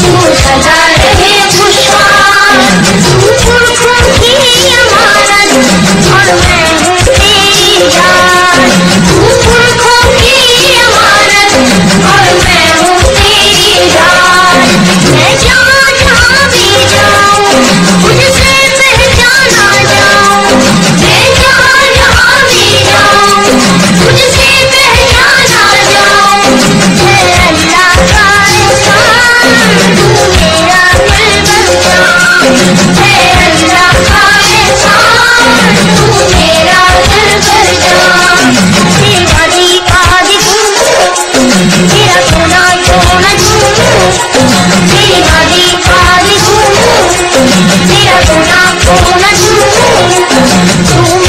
经过了同じ